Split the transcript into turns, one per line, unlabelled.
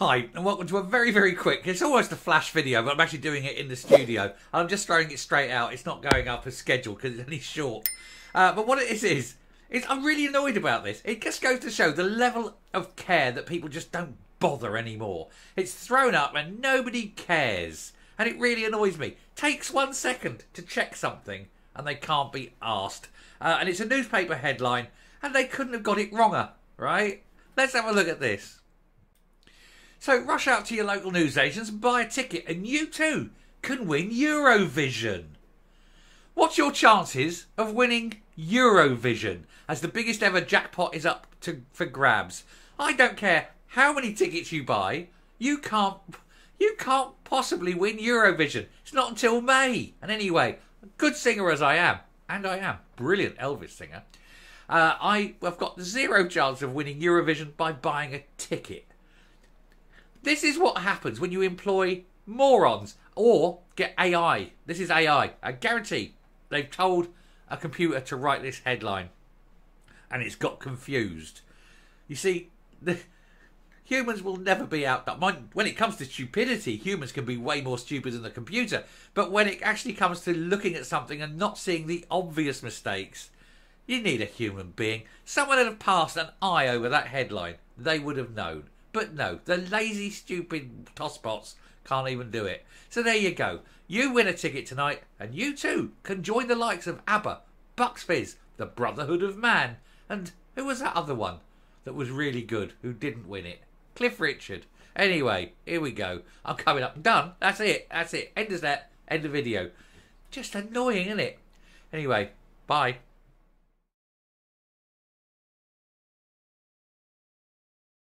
Hi, and welcome to a very, very quick, it's almost a flash video, but I'm actually doing it in the studio. I'm just throwing it straight out. It's not going up as scheduled because it's only short. Uh, but what it is, is, is I'm really annoyed about this. It just goes to show the level of care that people just don't bother anymore. It's thrown up and nobody cares. And it really annoys me. Takes one second to check something and they can't be asked. Uh, and it's a newspaper headline and they couldn't have got it wronger, right? Let's have a look at this. So rush out to your local newsagents and buy a ticket, and you too can win Eurovision. What's your chances of winning Eurovision as the biggest ever jackpot is up to for grabs? I don't care how many tickets you buy, you can't you can't possibly win Eurovision. It's not until May. And anyway, good singer as I am, and I am brilliant Elvis singer. Uh, I have got zero chance of winning Eurovision by buying a ticket. This is what happens when you employ morons or get AI. This is AI. I guarantee they've told a computer to write this headline and it's got confused. You see, the humans will never be outdone. When it comes to stupidity, humans can be way more stupid than the computer. But when it actually comes to looking at something and not seeing the obvious mistakes, you need a human being. Someone would have passed an eye over that headline. They would have known. But no, the lazy, stupid tosspots can't even do it. So there you go. You win a ticket tonight, and you too can join the likes of ABBA, Bucks Fizz, the Brotherhood of Man, and who was that other one that was really good who didn't win it? Cliff Richard. Anyway, here we go. I'm coming up. Done. That's it. That's it. End of that. End of video. Just annoying, isn't it? Anyway, bye.